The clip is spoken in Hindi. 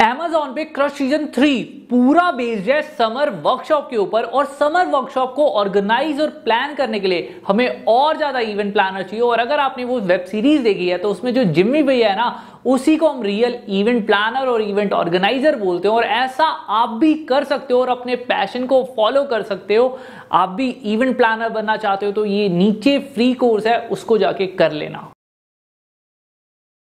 एमेजॉन पे क्रश सीज़न थ्री पूरा बेस्ड है समर वर्कशॉप के ऊपर और समर वर्कशॉप को ऑर्गेनाइज और प्लान करने के लिए हमें और ज़्यादा इवेंट प्लानर चाहिए। और अगर आपने वो वेब सीरीज़ देखी है तो उसमें जो जिम्मी भैया है ना, उसी को हम रियल इवेंट प्लानर और इवेंट ऑर्गेनाइजर बोलते हैं। और ऐसा आप भी कर सकते हो और अपने पैशन को फॉलो कर सकते हो। आप भी इवेंट प्लानर बनना चाहते हो तो ये नीचे फ्री कोर्स है, उसको जाके कर लेना।